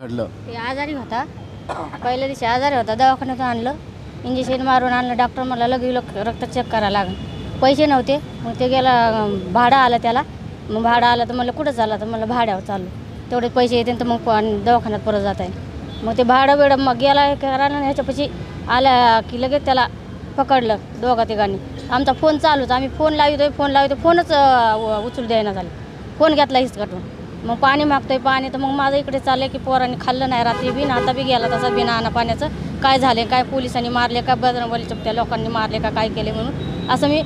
घडलं. ते आजारी होता. पहिल्या दिवशी आजारी होता दवाखान्यातून आणलं. इंजेक्शन मारून आणलं. डॉक्टर मला लगे रक्त चेक करायला लागलं. पैसे नव्हते. मग ते गेला भाडं आलं त्याला. मग भाडं आलं तर म्हणलं कुठं चाललं? तर म्हणलं भाड्यावर चाललो. तेवढे पैसे येते तर मग दवाखान्यात परत जात आहे मग ते भाडं बिडं मग गेला करायला ह्याच्यापाशी आल्या की लगेच त्याला पकडलं दोघा तिघांनी. आमचा फोन चालूच. आम्ही फोन लावतोय फोन लावतोय फोनच उचलू द्यायना झालं. फोन घेतला हिसकटून मग पाणी मागतोय पाणी तर मग माझं इकडे चाललं की पोरांनी खाल्लं नाही रात्री बिन आता बी गेला तसा बिना आणा पाण्याचं. काय झाले काय पोलिसांनी मारले का बजरंगबलीच्या त्या लोकांनी मारले का काय केले म्हणून. असं मी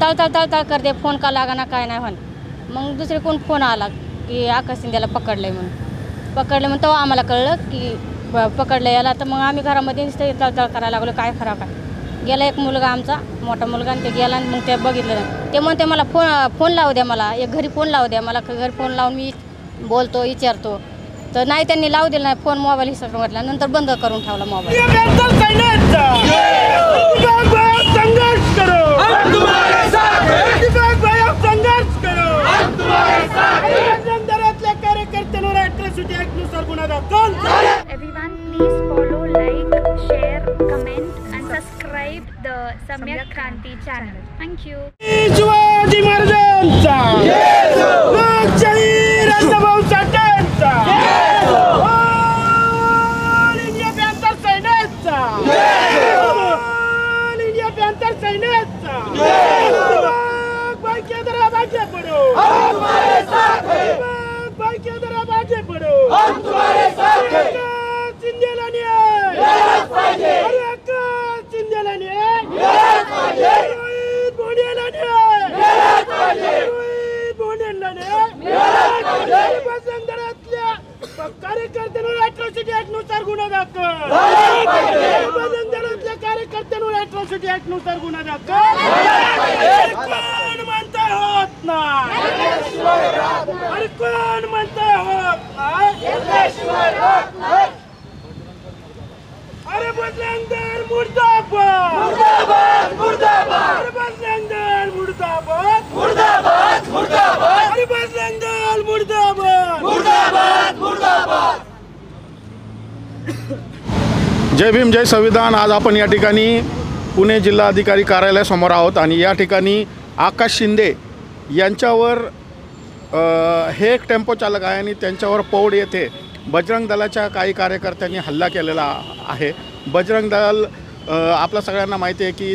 तळतळ तळतळ करते फोन का लागा ना काय नाही म्हण. मग दुसरे कोण फोन आला की आकाश पकडलं आहे म्हणून. पकडलं म्हणून तेव्हा आम्हाला कळलं की प- पकडलं याला. तर मग आम्ही घरामध्ये नुसते तळतळ करायला लागलो काय खराब काय गेला एक मुलगा आमचा मोठा मुलगा आणि ते गेला आणि मग ते बघितलं. ते म्हणते मला फोन फोन लावू द्या मला एक घरी फोन लावू द्या मला घरी फोन लावून मी बोलतो विचारतो. तर नाही त्यांनी लावू दिला नाही फोन मोबाईल हिसक म्हटला नंतर बंद करून ठेवला मोबाईल. कार्यकर्त्यांवर अॅट्रॉसिटी ऍक्टनुसार गुन्हा दाखल. बसंतरातल्या कार्यकर्त्यांवर अॅट्रॉसिटी ऍक्टनुसार गुन्हा दाखल. कोण म्हणताय होत नाही? अरे कोण म्हणताय होत नाही? अरे बजरंगदल मुर्दाबाद. मुर्दाबाद मुर्दाबाद अरे बजरंगदल मुर्दाबाद. मुर्दाबाद मुर्दाबाद. अरे बजरंगदल मुर्दाबाद. मुर्दाबाद मुर्दाबाद. जय भीम जय संविधान. आज आपण या ठिकाणी पुणे जिल्हाधिकारी कार्यालयासमोर आहोत आणि या ठिकाणी आकाश शिंदे यांच्यावर हे एक टेम्पो चालक आहे आणि त्यांच्यावर पौड येथे बजरंग दलाच्या काही कार्यकर्त्यांनी हल्ला केलेला आहे. बजरंग दल आपल्या सगळ्यांना माहिती आहे की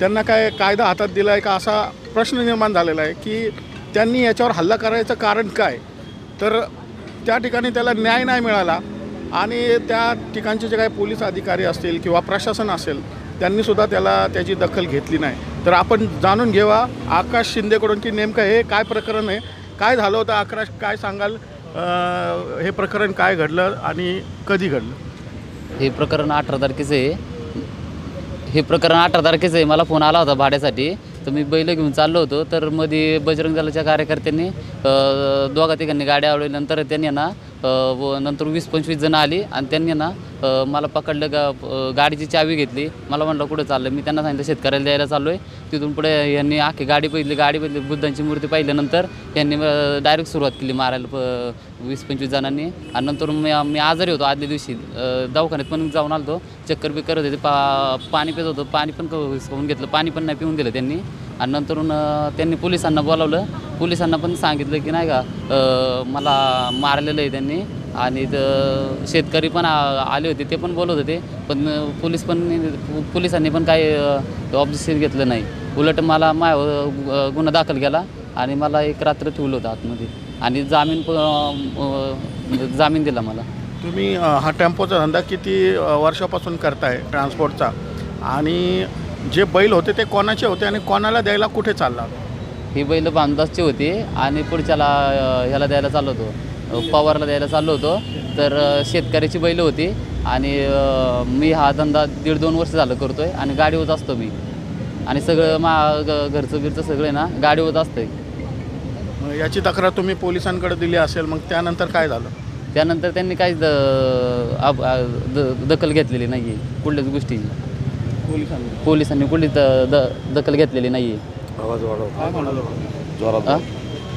त्यांना काय कायदा हातात दिला आहे का असा प्रश्न निर्माण झालेला आहे की त्यांनी याच्यावर हल्ला करायचं कारण काय? तर त्या ठिकाणी त्याला न्याय नाही मिळाला. आणि त्या ठिकाणचे जे काही पोलीस अधिकारी असतील किंवा प्रशासन असेल त्यांनीसुद्धा त्याला त्याची दखल घेतली नाही. तर आपण जाणून घेवा आकाश शिंदेकडून की नेमकं हे काय प्रकरण आहे काय झालं होतं आकाश काय सांगाल हे प्रकरण काय घडलं आणि कधी घडलं? हे प्रकरण अठरा तारखेचं आहे. हे प्रकरण अठरा तारखेचं आहे. मला फोन आला होता भाड्यासाठी. तर मी बैल घेऊन चाललो होतो. तर मध्ये बजरंग दलाच्या कार्यकर्त्यांनी दोघा तिघांनी गाड्या आवडल्यानंतर त्यांनी ना व नंतर वीस पंचवीस जण आली आणि त्यांनी ना मला पकडलं गा गाडीची चावी घेतली. मला म्हणलं कुठं चाललं? मी त्यांना सांगितलं शेतकऱ्याला द्यायला चाललो आहे तिथून पुढे यांनी आखी गाडी बघितली गाडी बघितली बुद्धांची मूर्ती पाहिल्यानंतर यांनी डायरेक्ट सुरुवात केली मारायला प वीस पंचवीस जणांनी. आणि नंतर मी मी आजारी होतो आदल्या दिवशी. दवाखान्यात पण जाऊन आलो होतो चक्कर बिक्कर होते पा पाणी पित होतो. पाणी पण होऊन घेतलं. पाणी पण नाही पिऊन दिलं त्यांनी. आणि नंतरून त्यांनी पोलिसांना बोलावलं. पोलिसांना पण सांगितलं की नाही का मला मारलेलं आहे त्यांनी. आणि शेतकरी पण आ- आले होते ते पण बोलत होते. पण पोलीस पण पोलिसांनी पण काही ऑब्जेक्शन घेतलं नाही. उलट मला माय गुन्हा दाखल केला आणि मला एक रात्र ठेवलं होतं आतमध्ये. आणि जामीन जामीन दिला मला. तुम्ही हा टेम्पोचा धंदा किती वर्षापासून करताय ट्रान्सपोर्टचा? आणि जे बैल होते ते कोणाचे होते आणि कोणाला द्यायला कुठे चालला? ही बैल बांधासची होती आणि पुढच्याला अ, ह्याला द्यायला चाललो होतो. पवारला द्यायला चाललो होतो. तर अ, शेतकऱ्याची बैल होती आणि अ, मी हा धंदा दीड दोन वर्ष झालं करतोय आणि गाडीवर असतो मी. आणि सगळं मा ग- घरचं बिरचं सगळं ना गाडीवर असतंय. मग याची तक्रार तुम्ही पोलिसांकडे दिली असेल मग त्यानंतर काय झालं? त्यानंतर त्यांनी काहीच द- आ- द- दखल घेतलेली नाही आहे कुठल्याच गोष्टीची. पोलिसांनी? पोलिसांनी कुठलीच द- दखल घेतलेली नाही आहे काय म्हणालो आ?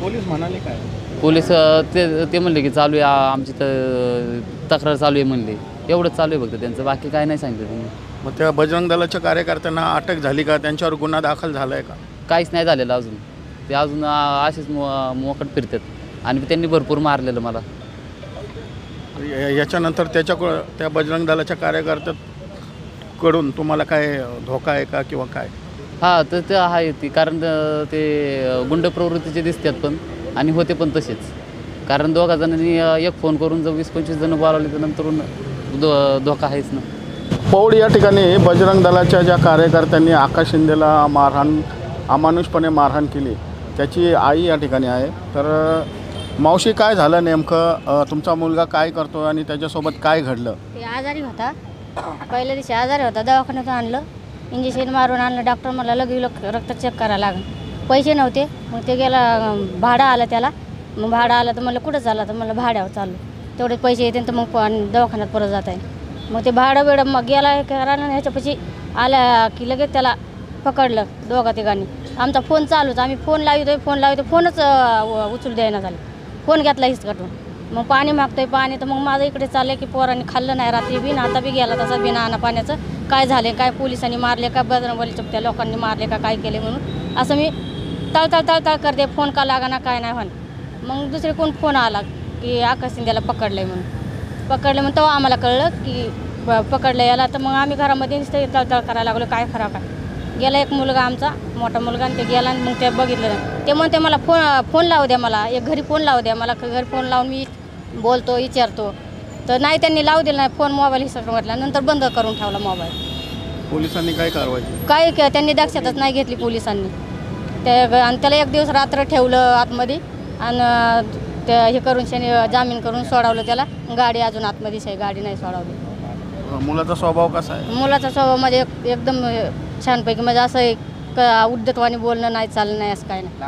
पोलीस म्हणाले काय? पोलीस अ, ते ते म्हणले की चालू आहे आ- आमची तर तक्रार चालू आहे म्हणले. एवढंच चालू आहे फक्त त्यांचं बाकी काय नाही सांगितलं त्यांनी मग त्या बजरंग दलाच्या कार्यकर्त्यांना अटक झाली का? त्यांच्यावर गुन्हा दाखल झाला आहे का? काहीच नाही झालेलं अजून. ते अजून अ, असेच मो मोकट फिरतात. आणि त्यांनी भरपूर मारलेलं मला. या- याच्यानंतर त्याच्या त्या बजरंग दलाच्या कार्यकर्त्याकडून तुम्हाला काय धोका आहे का किंवा काय? हा तर ते आहे ती. कारण अ, ते गुंड प्रवृत्तीचे दिसतात पण आणि होते पण तसेच. कारण दोघा जणांनी अ, एक फोन करून जर वीस पंचवीस जण बोलावले तर नंतरून धो धोका आहेच ना. पौड या ठिकाणी बजरंग दलाच्या ज्या कार्यकर्त्यांनी आकाश शिंदेला मारहाण अमानुषपणे मारहाण केली त्याची आई या ठिकाणी आहे. तर अ, मावशी काय झालं नेमकं? अ, तुमचा मुलगा काय करतो आणि त्याच्यासोबत काय घडलं? ते आजारी होता. पहिल्या दिवशी आजारी होता दवाखान्यातून आणलं इंजेक्शन मारून आणलं डॉक्टर मला लग रक्त चेक करायला लागलं. पैसे नव्हते मग ते गेला भाडं आलं त्याला. मग भाडं आलं तर मला कुठं झालं तर मला भाड्यावर चालू तेवढे पैसे येते तर मग आणि दवाखान्यात परत जात आहे मग ते भाडं बिडं मग गेला करायला ह्याच्यापाशी आल्या की लगेच त्याला पकडलं दोघा तिघांनी. आमचा फोन चालूच आम्ही फोन लावतोय फोन लावतोय फोनच उचलू द्यायना झाले. फोन घेतला हिसकटून. मग पाणी मागतोय पाणी. तर मग माझं इकडे चाललंय की पोरांनी खाल्लं नाही रात्री बिन आता बी गेला तसा बिना आणा पाण्याचं. काय झाले काय पोलिसांनी मारले का बजरंगबलीच्या त्या लोकांनी मारले का काय केले म्हणून. असं मी तळतळ तळतळ करते फोन का लागाना काय नाही म्हण. मग दुसरे कोण फोन आला की आकाश शिंदेला पकडलंय म्हणून. पकडलं म्हणून तेव्हा आम्हाला कळलं की प- पकडलं याला. तर मग आम्ही घरामध्ये नुसतं तळतळ करायला लागलो काय खरा काय गेला एक मुलगा आमचा मोठा मुलगा आणि ते गेला आणि मग ते बघितलं. ते म्हणते मला फोन फोन लावू द्या मला एक घरी फोन लावू द्या मला घरी फोन लावून मी बोलतो विचारतो. तर नाही त्यांनी लावू दिला नाही फोन मोबाईल हिसकून म्हटला नंतर बंद करून ठेवला मोबाईल. पोलिसांनी काय कारवाई केली? काही के- त्यांनी दक्षताच नाही घेतली पोलिसांनी. ते आणि त्याला एक दिवस रात्र ठेवलं आतमध्ये आणि ते हे करून शनी जामीन करून सोडवलं त्याला. गाडी अजून आतमध्येच आहे गाडी नाही सोडवली. मुलाचा स्वभाव कसा आहे? मुलाचा स्वभाव म्हणजे एक- एकदम छानपैकी म्हणजे असं एक क- उद्धतवाणी बोलणं नाही चालणं नाही असं काय नाही.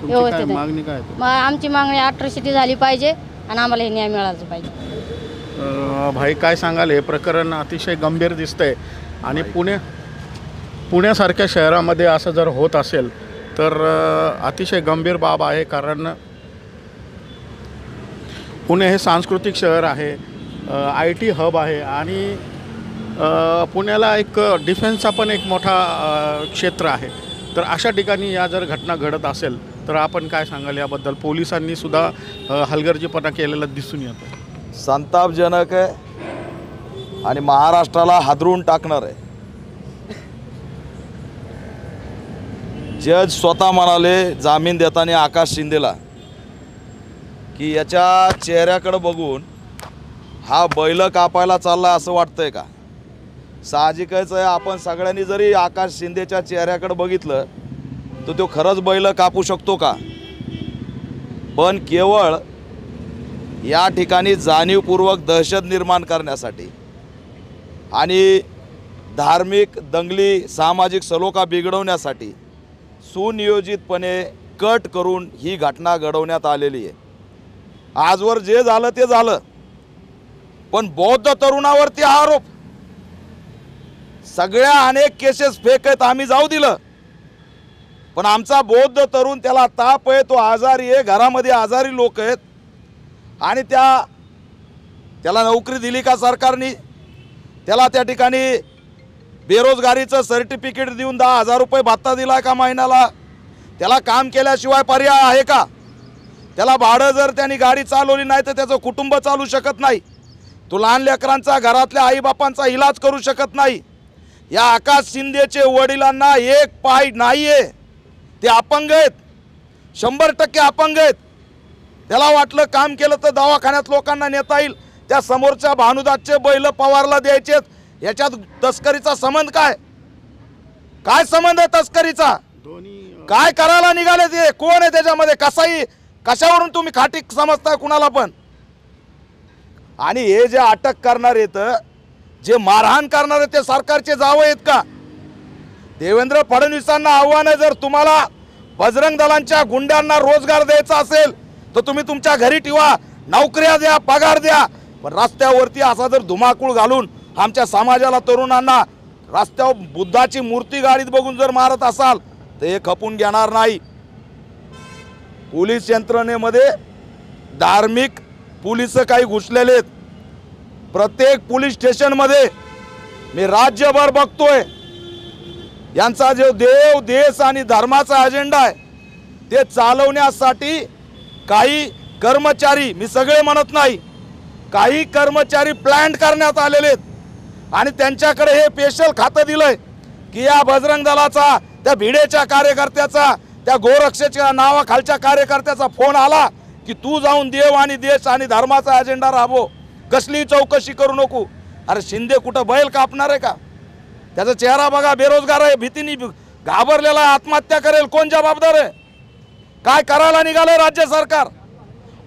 तुमची व्यवस्थित काय आहे. मागणी काय आहे? मग आमची मागणी अट्रॉसिटी झाली पाहिजे. आणि आम्हाला हे न्याय मिळाला पाहिजे. भाई काय सांगाल? हे प्रकरण अतिशय गंभीर दिसतंय. आणि पुणे पुण्यासारख्या शहरामध्ये असं जर होत असेल तर अतिशय गंभीर बाब आहे कारण पुणे हे सांस्कृतिक शहर आहे आय टी हब आहे आणि अ, पुण्याला एक डिफेन्सचा पण एक मोठा अ, क्षेत्र आहे. तर अशा ठिकाणी या जर घटना घडत असेल तर आपण काय सांगाल याबद्दल? पोलिसांनी सुद्धा हलगर्जीपणा केलेला दिसून येतो संतापजनक आहे आणि महाराष्ट्राला हादरून टाकणार आहे. जज स्वतः म्हणाले जामीन देताना आकाश शिंदेला की याच्या चेहऱ्याकडं बघून हा बैल कापायला चालला असं वाटतंय का? साहजिकच आहे आपण सगळ्यांनी जरी आकाश शिंदेच्या चेहऱ्याकडे बघितलं तर तो खरंच बैल कापू शकतो का? पण केवळ या ठिकाणी जाणीवपूर्वक दहशत निर्माण करण्यासाठी आणि धार्मिक दंगली सामाजिक सलोखा बिघडवण्यासाठी सुनियोजितपणे कट करून ही घटना घडवण्यात आलेली आहे. आजवर जे झालं ते झालं. पण बौद्ध तरुणावरती आरोप. सगळ्या अनेक केसेस फेक आहेत आम्ही जाऊ दिलं. पण आमचा बौद्ध तरुण त्याला ताप आहे तो आजारी आहे घरामध्ये आजारी लोक आहेत. आणि त्या त्याला नोकरी दिली का सरकारने? त्याला त्या ठिकाणी बेरोजगारीचं सर्टिफिकेट देऊन दहा हजार रुपये भत्ता दिला का महिन्याला? त्याला काम केल्याशिवाय पर्याय आहे का? त्याला भाडं जर त्यांनी गाडी चालवली नाही तर त्याचं कुटुंब चालू शकत नाही. तो लहान लेकरांचा घरातल्या आईबापांचा इलाज करू शकत नाही. या आकाश शिंदेचे वडिलांना एक पाय नाही आहे ते अपंग आहेत. शंभर टक्के अपंग आहेत. त्याला वाटलं काम केलं तर दवाखान्यात लोकांना नेता येईल. त्या समोरच्या भानुदासचे बैल पवारला द्यायचेत याच्यात तस्करीचा संबंध काय? काय संबंध आहे तस्करीचा? काय करायला निघाले ते? कोण आहे त्याच्यामध्ये? कसाही कशावरून तुम्ही खाटी समजताय कुणाला पण? आणि हे जे अटक करणार आहेत जे मारहाण करणार आहेत ते सरकारचे जावं आहेत का? देवेंद्र फडणवीसांना आव्हान आहे जर तुम्हाला बजरंग दलांच्या गुंड्यांना रोजगार द्यायचा असेल तर तुम्ही तुमच्या घरी ठेवा. नोकऱ्या द्या पगार द्या. पण रस्त्यावरती असा जर धुमाकूळ घालून आमच्या समाजाला तरुणांना रस्त्यावर बुद्धाची मूर्ती गाडीत बघून जर मारत असाल तर हे खपून घेणार नाही. पोलीस यंत्रणेमध्ये धार्मिक पोलीस काही घुसलेले आहेत. प्रत्येक पोलीस स्टेशनमध्ये मी राज्यभर बघतोय. यांचा जो देव देश आणि धर्माचा अजेंडा आहे ते चालवण्यासाठी काही कर्मचारी मी सगळे म्हणत नाही काही कर्मचारी प्लॅन करण्यात आलेले आहेत. आणि त्यांच्याकडे हे स्पेशल खातं दिलंय की या बजरंग दलाचा त्या भिडेच्या कार्यकर्त्याचा त्या गोरक्षेच्या नावाखालच्या कार्यकर्त्याचा फोन आला की तू जाऊन देव आणि देश आणि धर्माचा अजेंडा राबव. कसली चौकशी करू नको. अरे शिंदे कुठं बैल कापणार आहे का? त्याचा चेहरा बघा बेरोजगार आहे भीतीने घाबरलेला आहे, आत्महत्या करेल. कोण जबाबदार आहे? काय करायला निघालं राज्य सरकार?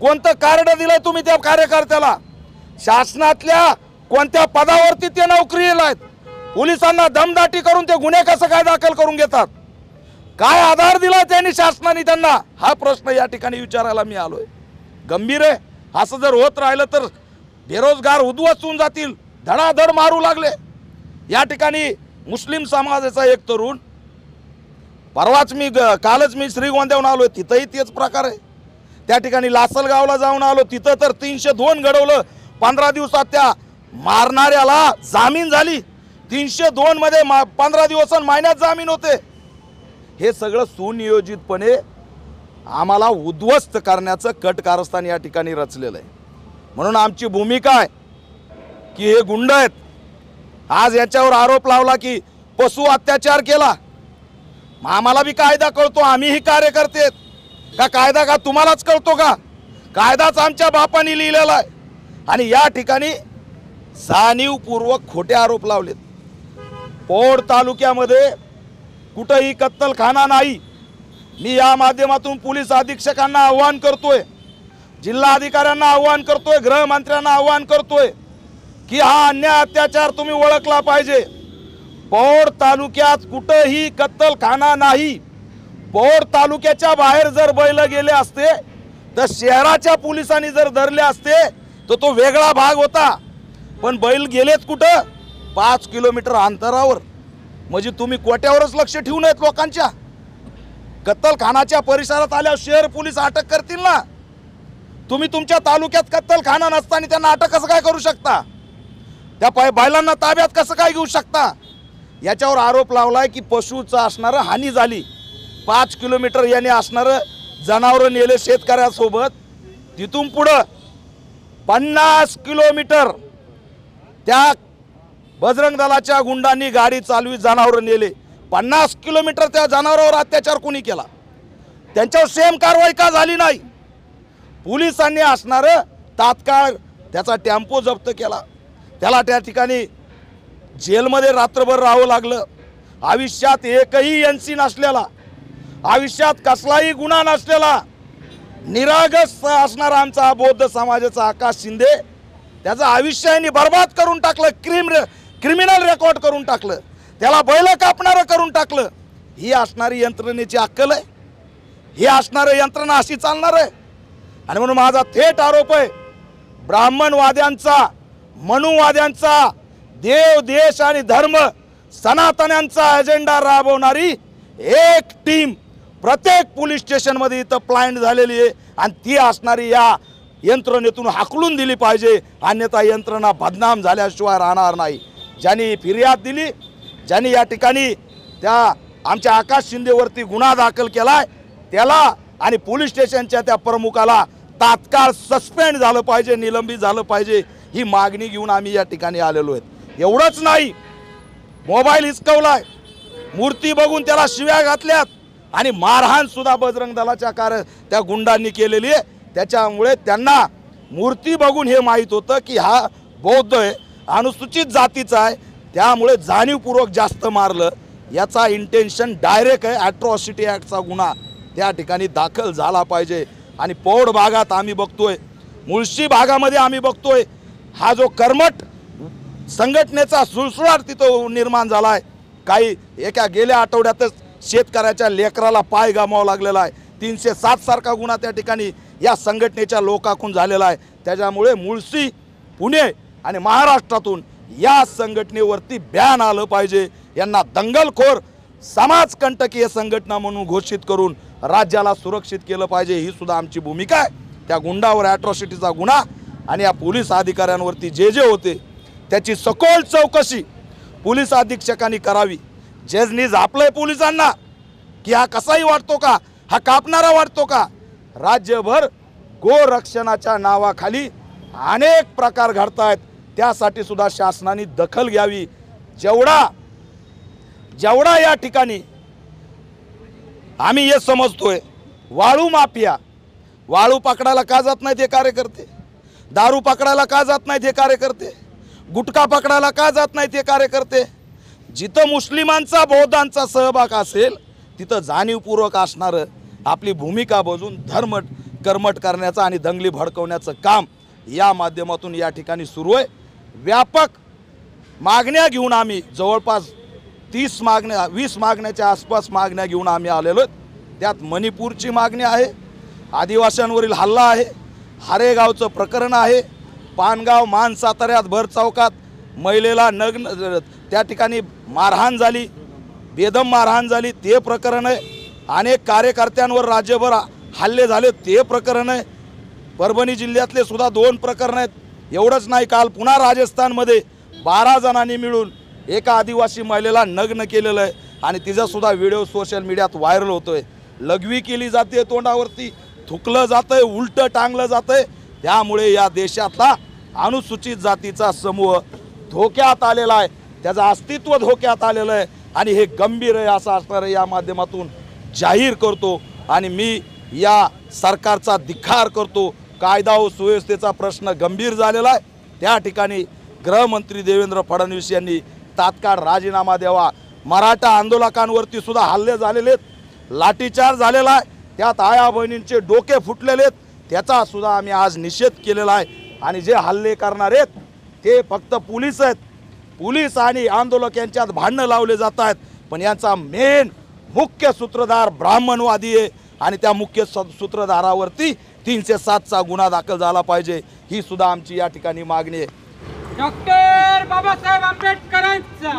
कोणतं कार्ड दिलंय तुम्ही त्या कार्यकर्त्याला? शासनातल्या कोणत्या पदावरती ते नोकरीला आहेत? पोलिसांना दमदाटी करून ते गुन्हे कसं काय दाखल करून घेतात? काय आधार दिला त्यांनी शासनाने त्यांना? हा प्रश्न या ठिकाणी विचारायला मी आलोय. गंभीर आहे. असं जर होत राहिलं तर बेरोजगार उद्ध्वस्त होऊन जातील. धडाधड मारू लागले. या ठिकाणी मुस्लिम समाजाचा एक तरुण परवाच मी ग- कालच मी श्रीगोंद्याहून आलो तिथंही तेच प्रकार आहे. त्या ठिकाणी लासलगावला जाऊन आलो तिथं तर तीनशे दोन घडवलं. पंधरा दिवसात त्या मारणाऱ्याला जामीन झाली. तीनशे दोनमध्ये मा पंधरा दिवस आणि महिन्यात जामीन होते. हे सगळं सुनियोजितपणे आम्हाला उद्ध्वस्त करण्याचं कट कारस्थान या ठिकाणी रचलेलं आहे. म्हणून आमची भूमिका आहे की हे गुंड आहेत आज याच्यावर आरोप लावला की पशु अत्याचार केला. मग आम्हाला बी कायदा कळतो आम्हीही कार्यकर्ते आहेत. का कायदा का तुम्हालाच कळतो का? कायदाच आमच्या बापाने लिहिलेला आहे. आणि या ठिकाणी जाणीवपूर्वक खोटे आरोप लावलेत. पोड तालुक्यामध्ये कुठंही कत्तलखाना नाही. मी या माध्यमातून पोलीस अधीक्षकांना आव्हान करतोय जिल्हा अधिकाऱ्यांना आव्हान करतोय गृहमंत्र्यांना आव्हान करतोय. की हा अन्याय अत्याचार तुम्ही ओळखला पाहिजे. पौड तालुक्यात कुठंही कत्तलखाना नाही. पौड तालुक्याच्या बाहेर जर बैल गेले असते तर शहराच्या पोलिसांनी जर धरले असते तर तो वेगळा भाग होता. पण बैल गेलेत कुठं? पाच किलोमीटर अंतरावर. म्हणजे तुम्ही कोट्यावरच लक्ष ठेवून आहेत लोकांच्या. कत्तलखानाच्या परिसरात आल्यावर शहर पोलीस अटक करतील ना. तुम्ही तुमच्या तालुक्यात कत्तलखाना नसताना त्यांना अटक कसं काय करू शकता? त्या पाय बैलांना ताब्यात कसं काय घेऊ शकता? याच्यावर आरोप लावलाय की पशुचं असणारं हानी झाली. पाच किलोमीटर याने असणारं जनावरं नेले शेतकऱ्यासोबत. तिथून पुढं पन्नास किलोमीटर त्या बजरंग दलाच्या गुंडांनी गाडी चालवी जनावरं नेले. पन्नास किलोमीटर त्या जनावरावर अत्याचार कोणी केला? त्यांच्यावर सेम कारवाई का झाली नाही? पोलिसांनी असणारं तात्काळ त्याचा टेम्पो जप्त केला. त्याला त्या ठिकाणी जेलमध्ये रात्रभर राहावं लागलं. आयुष्यात एकही एन सी नसलेला आयुष्यात कसलाही गुन्हा नसलेला निरागस असणारा आमचा बौद्ध समाजाचा आकाश शिंदे त्याचं आयुष्य यांनी बर्बाद करून टाकलं क्रिम क्रिमिनल रेकॉर्ड करून टाकलं त्याला बैल कापणारं करून टाकलं. ही असणारी यंत्रणेची अक्कल आहे. ही असणारं यंत्रणा अशी चालणार आहे. आणि म्हणून माझा थेट आरोप आहे ब्राह्मणवाद्यांचा मनुवाद्यांचा देव देश आणि धर्म सनातन्यांचा अजेंडा राबवणारी एक टीम प्रत्येक पोलीस स्टेशनमध्ये इथं प्लॅन झालेली आहे. आणि ती असणारी या यंत्रणेतून हाकलून दिली पाहिजे. अन्यथा यंत्रणा बदनाम झाल्याशिवाय राहणार नाही. ज्यांनी फिर्याद दिली ज्यांनी या ठिकाणी त्या आमच्या आकाश शिंदेवरती गुन्हा दाखल केलाय त्याला आणि पोलीस स्टेशनच्या त्या प्रमुखाला तात्काळ सस्पेंड झालं पाहिजे निलंबित झालं पाहिजे. ही मागणी घेऊन आम्ही या ठिकाणी आलेलो आहेत. एवढंच नाही मोबाईल हिसकवलाय. मूर्ती बघून त्याला शिव्या घातल्यात. आणि मारहाण सुद्धा बजरंग दलाच्या कार त्या गुंडांनी केलेली आहे. त्याच्यामुळे त्यांना मूर्ती बघून हे माहीत होतं की हा बौद्ध आहे अनुसूचित जातीचा आहे. त्यामुळे जाणीवपूर्वक जास्त मारलं. याचा इंटेन्शन डायरेक्ट आहे. ॲट्रॉसिटी ॲक्टचा गुन्हा त्या ठिकाणी दाखल झाला पाहिजे. आणि पौड भागात आम्ही बघतोय. मुळशी भागामध्ये आम्ही बघतोय. हा जो कर्मट संघटनेचा सुळसुळाट तिथं निर्माण झाला आहे काही एका गेल्या आठवड्यातच शेतकऱ्याच्या लेकराला पाय गमावा लागलेला आहे. तीनशे सात सारखा गुन्हा त्या ठिकाणी या संघटनेच्या लोकाकून झालेला आहे. त्याच्यामुळे मुळशी पुणे आणि महाराष्ट्रातून या संघटनेवरती बॅन आलं पाहिजे. यांना दंगलखोर समाजकंटकीय संघटना म्हणून घोषित करून राज्याला सुरक्षित केलं पाहिजे. ही सुद्धा आमची भूमिका आहे. त्या गुंडावर ॲट्रॉसिटीचा गुन्हा आणि या पोलीस अधिकाऱ्यांवरती जे जे होते त्याची सखोल चौकशी पोलीस अधीक्षकांनी करावी. जजनी झापलंय पोलिसांना की हा कसाही वाटतो का? हा कापणारा वाटतो का? राज्यभर गोरक्षणाच्या नावाखाली अनेक प्रकार घडतायत. त्यासाठी सुद्धा शासनाने दखल घ्यावी. जेवढा जेवढा या ठिकाणी आम्ही हे समजतोय वाळू माफिया. वाळू पकडायला का जात नाहीत हे कार्यकर्ते? दारू पकडायला का जात नाहीत हे कार्यकर्ते? गुटखा पकडायला का जात नाहीत हे कार्यकर्ते? जिथं मुस्लिमांचा बौद्धांचा सहभाग असेल तिथं जाणीवपूर्वक असणारं आपली भूमिका बजून धर्मट कर्मट करण्याचं आणि दंगली भडकवण्याचं काम या माध्यमातून या ठिकाणी सुरू आहे. व्यापक मागण्या घेऊन आम्ही जवळपास तीस मागण्या वीस मागण्याच्या आसपास मागण्या घेऊन आम्ही आलेलो आहेत. त्यात मणिपूरची मागणी आहे आदिवास्यांवरील हल्ला आहे हारेगावचं प्रकरण आहे. पानगाव मान साताऱ्यात भर चौकात महिलेला नग्न त्या ठिकाणी मारहाण झाली. बेदम मारहाण झाली. ते प्रकरण आहे. अनेक कार्यकर्त्यांवर राज्यभर हल्ले झाले. ते प्रकरण आहे. परभणी जिल्ह्यातले सुद्धा दोन प्रकरण आहेत. एवढंच नाही काल पुन्हा राजस्थानमध्ये बारा जणांनी मिळून एका आदिवासी महिलेला नग्न केलेलं आहे. आणि तिचासुद्धा व्हिडिओ सोशल मीडियात व्हायरल होतो आहे लघवी केली जाते तोंडावरती. थुकलं जातंय उलटं टांगलं जातंय. त्यामुळे या देशातला अनुसूचित जातीचा समूह धोक्यात आलेला आहे. त्याचं अस्तित्व धोक्यात आलेलं आहे. आणि हे गंभीर आहे असं असणारं या माध्यमातून जाहीर करतो. आणि मी या सरकारचा धिक्कार करतो. कायदा व सुव्यवस्थेचा प्रश्न गंभीर झालेला आहे. त्या ठिकाणी गृहमंत्री देवेंद्र फडणवीस यांनी तात्काळ राजीनामा द्यावा. मराठा आंदोलकांवरती सुद्धा हल्ले झालेले आहेत. लाठीचार झालेला आहे. त्यात आया बहिणींचे डोके फुटलेले आहेत. त्याचा सुद्धा आम्ही आज निषेध केलेला आहे. आणि जे हल्ले करणार आहेत ते फक्त पोलीस आहेत. पोलीस आणि आंदोलक यांच्यात भांडणं लावले जात आहेत. पण यांचा मेन मुख्य सूत्रधार ब्राह्मणवादी आहे. आणि त्या मुख्य स- सूत्रधारावरती तीनशे सातचा गुन्हा दाखल झाला पाहिजे. ही सुद्धा आमची या ठिकाणी मागणी आहे. डॉक्टर बाबासाहेब आंबेडकरांचा.